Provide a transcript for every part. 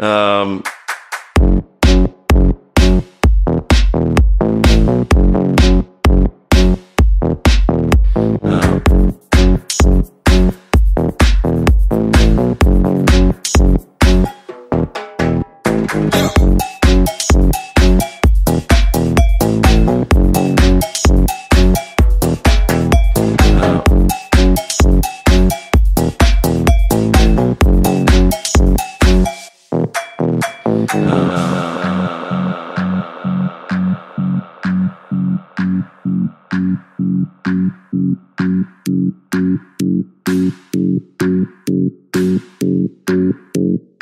Um,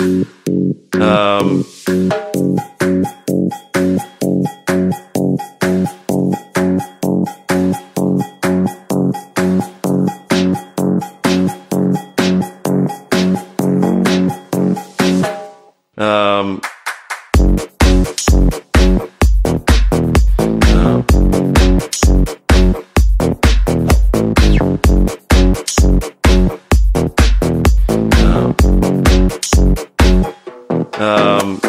Um, um, um,